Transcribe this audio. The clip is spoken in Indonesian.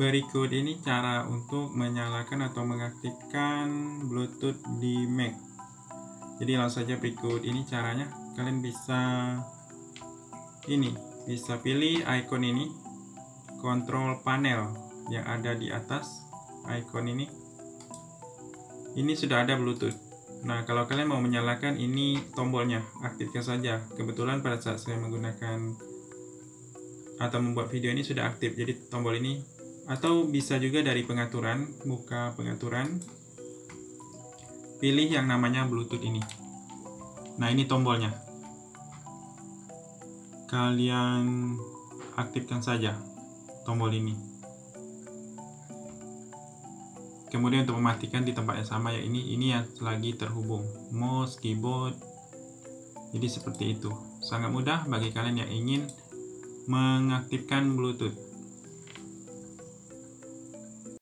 Berikut ini cara untuk menyalakan atau mengaktifkan Bluetooth di Mac. Jadi langsung saja berikut ini caranya. Kalian bisa ini, bisa pilih icon ini, kontrol panel yang ada di atas icon ini. Ini sudah ada Bluetooth. Nah, kalau kalian mau menyalakan ini tombolnya, aktifkan saja. Kebetulan pada saat saya menggunakan atau membuat video ini sudah aktif, jadi tombol ini atau bisa juga dari pengaturan buka pengaturan. Pilih yang namanya bluetooth ini. Nah ini tombolnya. Kalian aktifkan saja tombol ini. Kemudian untuk mematikan di tempat yang sama ya ini ini yang lagi terhubung. Mouse keyboard. Jadi seperti itu. Sangat mudah bagi kalian yang ingin mengaktifkan bluetooth